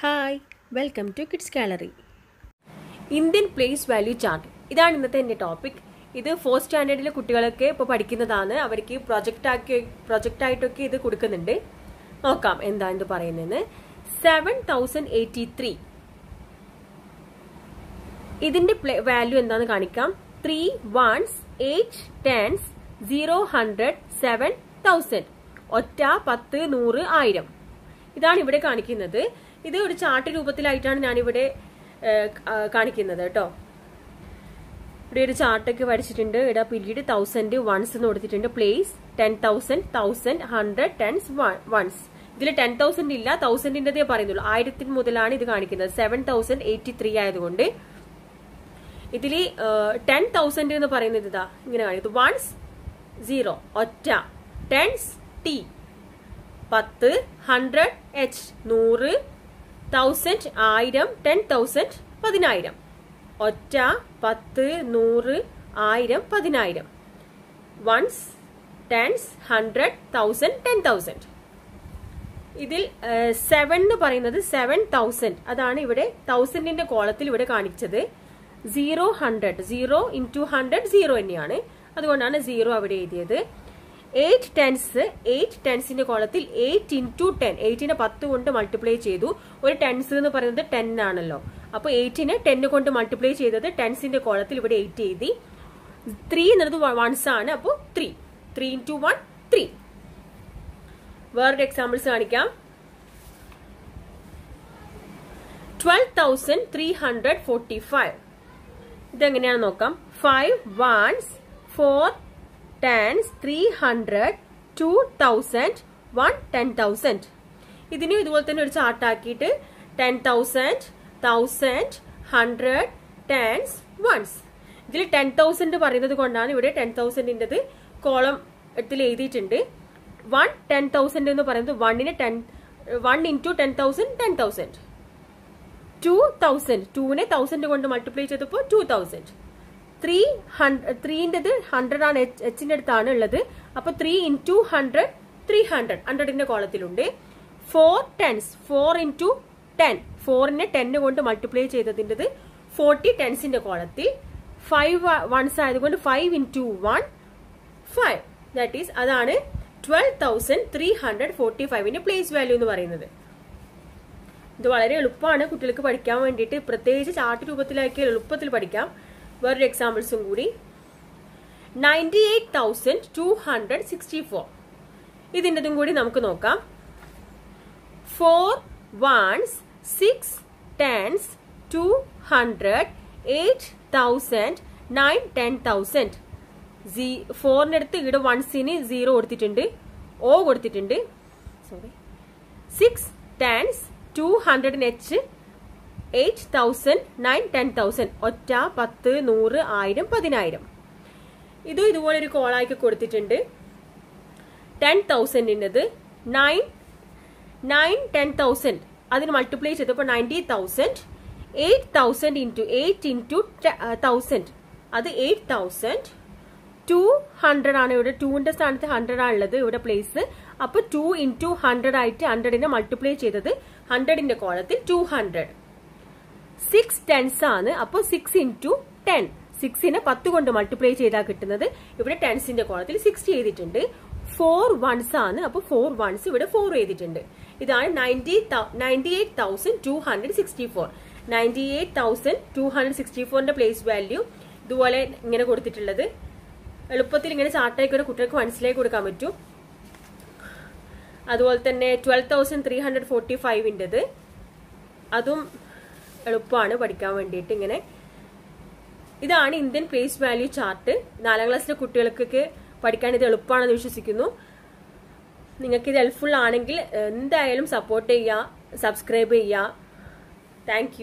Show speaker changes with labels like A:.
A: Hi welcome to kids gallery Indian place value chart ഇതാണ് ഇന്നത്തെ എന്റെ ടോപ്പിക് ഇത് ഫോർത്ത് സ്റ്റാൻഡേർഡിലെ കുട്ടികളൊക്കെ ഇപ്പോൾ പഠിക്കുന്നതാണ്. അവർക്ക് പ്രൊജക്റ്റ് ആക്കി പ്രൊജക്റ്റ് ആയിട്ടൊക്കെ ഇത് കൊടുക്കുന്നുണ്ട്. നോക്കാം എന്താ ഇത് പറയുന്നതെന്ന്. സെവൻ തൗസൻഡ് എയ്റ്റി ത്രീ ഇതിന്റെ വാല്യൂ എന്താന്ന് കാണിക്കാം. Three ones eight tens zero hundred seven thousand ഒറ്റ പത്ത് നൂറ് ആയിരം. ഇതാണ് ഇവിടെ കാണിക്കുന്നത്. ഇത് ഒരു ചാർട്ട് രൂപത്തിലായിട്ടാണ് ഞാനിവിടെ കാണിക്കുന്നത് കേട്ടോ. ഇവിടെ ഒരു ചാർട്ടൊക്കെ വരച്ചിട്ടുണ്ട്. ഇവിടെ പിരീഡ് തൗസൻഡ് വൺസ് എന്ന് കൊടുത്തിട്ടുണ്ട്. Place ten thousand thousand hundred tens ones ഇതിൽ ടെൻ തൗസൻഡ് ഇല്ല തൗസൻഡിന്റെതേ പറയുന്നുള്ളൂ. ആയിരത്തിന് മുതലാണ് ഇത് കാണിക്കുന്നത്. സെവൻ തൗസൻഡ് എയ്റ്റി ത്രീ ആയതുകൊണ്ട് ഇതിൽ ടെൻ തൗസൻഡ് എന്ന് പറയുന്നത് ഇതാ ഇങ്ങനെ കാണിക്കുന്നത് വൺസ് സീറോ ഒറ്റ. ടെൻസ് ടി പത്ത് ഹൺഡ്രഡ് എച്ച് നൂറ് തൗസൻഡ് ആയിരം ടെൻ തൗസൻഡ് പതിനായിരം. ഒറ്റ പത്ത് നൂറ് ആയിരം പതിനായിരം. Ones tens hundred thousand ten thousand ഇതിൽ സെവൻ എന്ന് പറയുന്നത് സെവൻ തൗസൻഡ് അതാണ് ഇവിടെ തൗസൻഡിന്റെ കോളത്തിൽ ഇവിടെ കാണിച്ചത്. Zero hundred zero into hundred zero തന്നെയാണ്. അതുകൊണ്ടാണ് സീറോ അവിടെ എഴുതിയത്. എയ്റ്റ് ടെൻസ് എയ്റ്റ് ടെൻസിന്റെ കോളത്തിൽ എയ്റ്റ് ഇന്റു ടെൻ എയ്റ്റിനെ പത്ത് കൊണ്ട് മൾട്ടിപ്ലൈ ചെയ്തു. ഒരു ടെൻസ് എന്ന് പറയുന്നത് ടെൻ ആണല്ലോ. അപ്പൊ എയ്റ്റിനെ ടെന്ന് കൊണ്ട് മൾട്ടിപ്ലൈ ചെയ്തത് ടെൻസിന്റെ കോളത്തിൽ ഇവിടെ എയ്റ്റ് എഴുതി. ത്രീ എന്നത് വൺസ് ആണ്. അപ്പോൾ three three into one three വേറൊരു എക്സാമ്പിൾസ് കാണിക്കാം. Twelve thousand three hundred forty five ഇതെങ്ങനെയാണെന്ന് നോക്കാം. Five ones four tens three hundred two thousand one ten thousand ഇതിനും ഇതുപോലെ തന്നെ ഒരു ചാർട്ട് ആക്കിയിട്ട് ten thousand thousand hundred tens ones ഇതിൽ ടെൻ തൗസൻഡ് പറയുന്നത് കൊണ്ടാണ് ഇവിടെ ടെൻ തൗസൻഡിന്റെത് കോളം എടുത്തിൽ എഴുതിയിട്ടുണ്ട്. വൺ ടെൻ തൗസൻഡ് എന്ന് പറയുന്നത് വണ്ണിന് ten one into ten thousand ten thousand two thousand ടുവിനെ thousand കൊണ്ട് മൾട്ടിപ്ലൈ ചെയ്തപ്പോൾ ടു തൗസൻഡ് ത്രീ ഹൺഡ്രഡ് ത്രീന്റെത് ഹൺഡ്രഡ് ആണ് എച്ചിന്റെ അടുത്താണ് ഉള്ളത്. അപ്പൊ three into hundred three hundred ഹൺഡ്രഡിന്റെ കോളത്തിലുണ്ട്. Four tens four into ten ഫോറിനെ ടെന്ന് കൊണ്ട് മൾട്ടിപ്ലൈ ചെയ്തതിന്റെത് ഫോർട്ടി ടെൻസിന്റെ കോളത്തിൽ. ഫൈവ് വൺസ് ആയതുകൊണ്ട് five into one five that is അതാണ് twelve thousand three hundred forty ഫൈവിന്റെ place value എന്ന് പറയുന്നത്. ഇത് വളരെ എളുപ്പമാണ് കുട്ടികൾക്ക് പഠിക്കാൻ വേണ്ടിയിട്ട്. പ്രത്യേകിച്ച് ചാർട്ട് രൂപത്തിലാക്കിയാൽ എളുപ്പത്തിൽ പഠിക്കാം. വേറൊരു എക്സാമ്പിൾസും കൂടി. Ninety eight thousand two hundred sixty four ഇതിന്റെതും കൂടി നമുക്ക് നോക്കാം. Four ones six tens two hundred eight thousand nine ten thousand see ഫോറിന്റെ അടുത്ത് ഇവിടെ വൺസിന് സീറോ കൊടുത്തിട്ടുണ്ട്. ഓ കൊടുത്തിട്ടുണ്ട്. Sorry six tens two ഹൺഡ്രഡിന് H eight thousand nine ten thousand. ഒറ്റ പത്ത് നൂറ് ആയിരം പതിനായിരം. ഇതും ഇതുപോലെ ഒരു കോളാക്കി കൊടുത്തിട്ടുണ്ട്. ടെൻ തൗസൻഡിന്റെത് നയൻ നയൻ ടെൻ തൗസൻഡ്. അതിന് മൾട്ടിപ്ലൈ ചെയ്തപ്പോൾ ninety thousand. Eight thousand into eight into thousand അത് എയ്റ്റ് തൗസൻഡ്. ടു ഹൺഡ്രഡ് ആണ് ഇവിടെ. ടൂവിന്റെ സ്ഥാനത്ത് ഹൺഡ്രഡ് ആണുള്ളത് ഇവിടെ പ്ലേസ് അപ്പോൾ ടു ഇന്റു ഹൺഡ്രഡ് ആയിട്ട് ഹൺഡ്രഡിനെ മൾട്ടിപ്ലൈ ചെയ്തത് ഹൺഡ്രഡിന്റെ കോളത്തിൽ ടു ഹൺഡ്രഡ്. സിക്സ് ടെൻസ് ആണ്. അപ്പോൾ സിക്സ് ഇന്റു ടെൻ സിക്സിനെ പത്ത് കൊണ്ട് മൾട്ടിപ്ലൈ ചെയ്താൽ കിട്ടുന്നത്. ഇവിടെ ടെൻസിന്റെ കോളത്തിൽ സിക്സ് ചെയ്തിട്ടുണ്ട്. ഫോർ വൺസ് ആണ്. അപ്പോൾ ഫോർ വൺസ് ഇവിടെ ഫോർ ചെയ്തിട്ടുണ്ട്. ഇതാണ് ninety ninety eight thousand two hundred sixty four ninety eight thousand two hundred sixty ഫോറിന്റെ പ്ലേസ് വാല്യൂ ഇതുപോലെ ഇങ്ങനെ കൊടുത്തിട്ടുള്ളത്. എളുപ്പത്തിൽ ഇങ്ങനെ ചാർട്ടായിക്കൂടെ കുട്ടികൾക്ക് മനസ്സിലാക്കി കൊടുക്കാൻ പറ്റും. അതുപോലെ തന്നെ twelve thousand three hundred forty ഫൈവിന്റെത് അതും എളുപ്പമാണ് പഠിക്കാൻ വേണ്ടിയിട്ട് ഇങ്ങനെ. ഇതാണ് ഇന്ത്യൻ പ്ലേസ് വാല്യൂ ചാർട്ട് നാലാം ക്ലാസ്സിലെ കുട്ടികൾക്കൊക്കെ പഠിക്കാൻ ഇത് എളുപ്പമാണെന്ന് വിശ്വസിക്കുന്നു. നിങ്ങൾക്ക് ഇത് ഹെൽപ്ഫുൾ ആണെങ്കിൽ എന്തായാലും സപ്പോർട്ട് ചെയ്യുക സബ്സ്ക്രൈബ് ചെയ്യുക. താങ്ക്